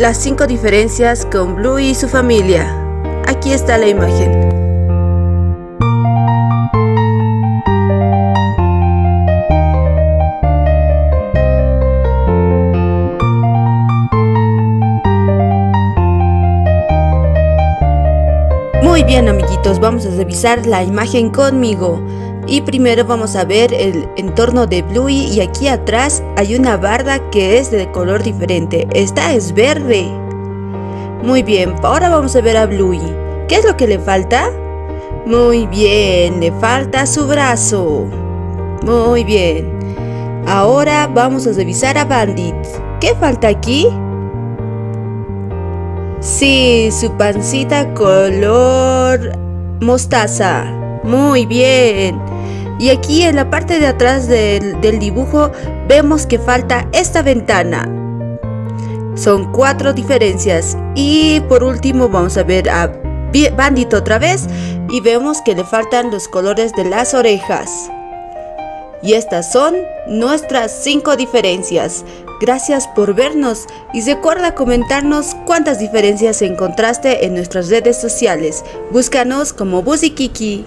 las 5 diferencias con Blue y su familia. Aquí está la imagen. Muy bien amiguitos, vamos a revisar la imagen conmigo. Y primero vamos a ver el entorno de Bluey y aquí atrás hay una barda que es de color diferente. Esta es verde. Muy bien, ahora vamos a ver a Bluey. ¿Qué es lo que le falta? Muy bien, le falta su brazo. Muy bien. Ahora vamos a revisar a Bandit. ¿Qué falta aquí? Sí, su pancita color mostaza. Muy bien. Y aquí en la parte de atrás del, dibujo vemos que falta esta ventana. Son cuatro diferencias. Y por último vamos a ver a Bandit otra vez y vemos que le faltan los colores de las orejas. Y estas son nuestras 5 diferencias. Gracias por vernos y recuerda comentarnos cuántas diferencias encontraste en nuestras redes sociales. Búscanos como Kiki.